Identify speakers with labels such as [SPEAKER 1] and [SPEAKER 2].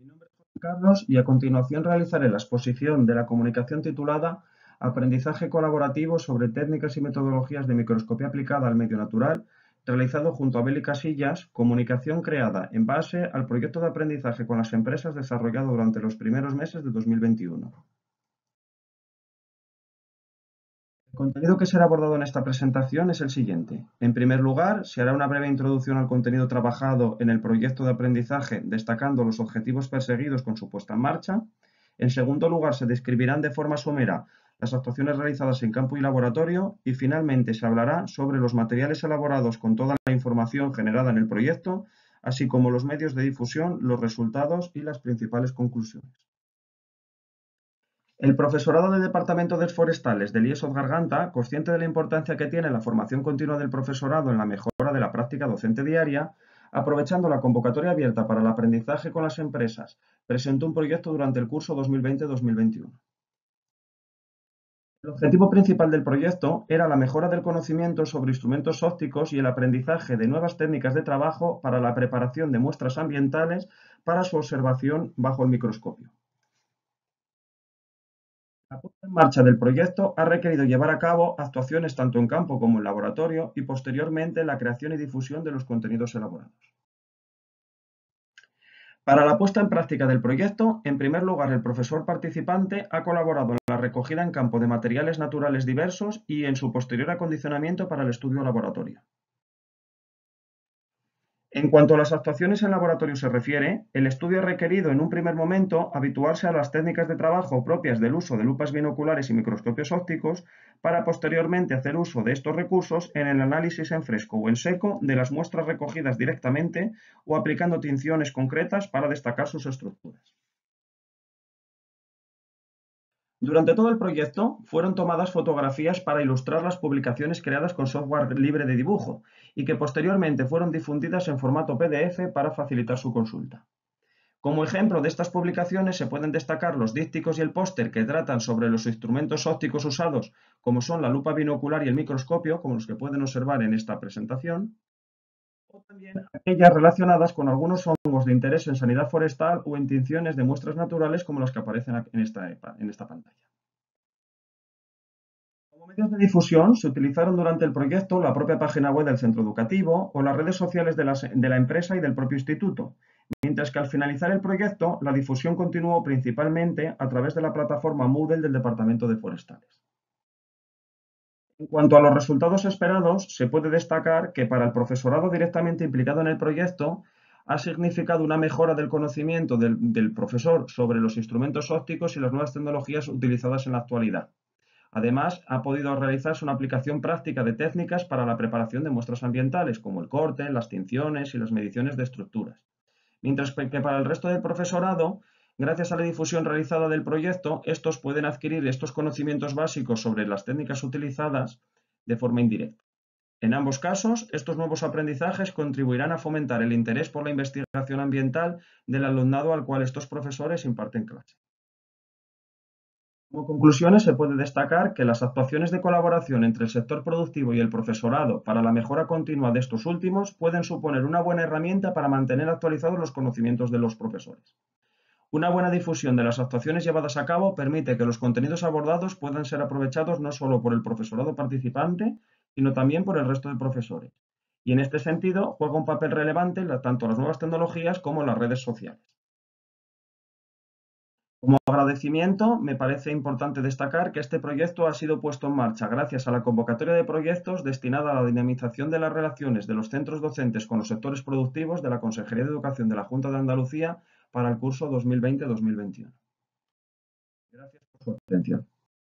[SPEAKER 1] Mi nombre es José Carlos y a continuación realizaré la exposición de la comunicación titulada Aprendizaje colaborativo sobre técnicas y metodologías de microscopía aplicada al medio natural, realizado junto a Beli Casillas, comunicación creada en base al proyecto de aprendizaje con las empresas desarrollado durante los primeros meses de 2021. El contenido que será abordado en esta presentación es el siguiente. En primer lugar, se hará una breve introducción al contenido trabajado en el proyecto de aprendizaje, destacando los objetivos perseguidos con su puesta en marcha. En segundo lugar, se describirán de forma somera las actuaciones realizadas en campo y laboratorio y finalmente se hablará sobre los materiales elaborados con toda la información generada en el proyecto, así como los medios de difusión, los resultados y las principales conclusiones. El profesorado del Departamento de Forestales IESOD Garganta, consciente de la importancia que tiene la formación continua del profesorado en la mejora de la práctica docente diaria, aprovechando la convocatoria abierta para el aprendizaje con las empresas, presentó un proyecto durante el curso 2020-2021. El objetivo principal del proyecto era la mejora del conocimiento sobre instrumentos ópticos y el aprendizaje de nuevas técnicas de trabajo para la preparación de muestras ambientales para su observación bajo el microscopio. La puesta en marcha del proyecto ha requerido llevar a cabo actuaciones tanto en campo como en laboratorio y posteriormente la creación y difusión de los contenidos elaborados. Para la puesta en práctica del proyecto, en primer lugar el profesor participante ha colaborado en la recogida en campo de materiales naturales diversos y en su posterior acondicionamiento para el estudio laboratorio. En cuanto a las actuaciones en laboratorio se refiere, el estudio ha requerido en un primer momento habituarse a las técnicas de trabajo propias del uso de lupas binoculares y microscopios ópticos para posteriormente hacer uso de estos recursos en el análisis en fresco o en seco de las muestras recogidas directamente o aplicando tinciones concretas para destacar sus estructuras. Durante todo el proyecto fueron tomadas fotografías para ilustrar las publicaciones creadas con software libre de dibujo y que posteriormente fueron difundidas en formato PDF para facilitar su consulta. Como ejemplo de estas publicaciones se pueden destacar los dípticos y el póster que tratan sobre los instrumentos ópticos usados, como son la lupa binocular y el microscopio, como los que pueden observar en esta presentación, o también aquellas relacionadas con algunos de interés en sanidad forestal o en tinciones de muestras naturales como las que aparecen en esta, en esta pantalla. Como medios de difusión se utilizaron durante el proyecto la propia página web del centro educativo o las redes sociales de la, de la empresa y del propio instituto, mientras que al finalizar el proyecto la difusión continuó principalmente a través de la plataforma Moodle del Departamento de Forestales. En cuanto a los resultados esperados, se puede destacar que para el profesorado directamente implicado en el proyecto ha significado una mejora del conocimiento del, profesor sobre los instrumentos ópticos y las nuevas tecnologías utilizadas en la actualidad. Además, ha podido realizarse una aplicación práctica de técnicas para la preparación de muestras ambientales, como el corte, las tinciones y las mediciones de estructuras. Mientras que para el resto del profesorado Gracias a la difusión realizada del proyecto, estos pueden adquirir estos conocimientos básicos sobre las técnicas utilizadas de forma indirecta. En ambos casos, estos nuevos aprendizajes contribuirán a fomentar el interés por la investigación ambiental del alumnado al cual estos profesores imparten clase. Como conclusiones, se puede destacar que las actuaciones de colaboración entre el sector productivo y el profesorado para la mejora continua de estos últimos pueden suponer una buena herramienta para mantener actualizados los conocimientos de los profesores. Una buena difusión de las actuaciones llevadas a cabo permite que los contenidos abordados puedan ser aprovechados no solo por el profesorado participante, sino también por el resto de profesores. Y en este sentido juega un papel relevante tanto las nuevas tecnologías como las redes sociales. Como agradecimiento, me parece importante destacar que este proyecto ha sido puesto en marcha gracias a la convocatoria de proyectos destinada a la dinamización de las relaciones de los centros docentes con los sectores productivos de la Consejería de Educación de la Junta de Andalucía para el curso 2020-2021. Gracias por su atención.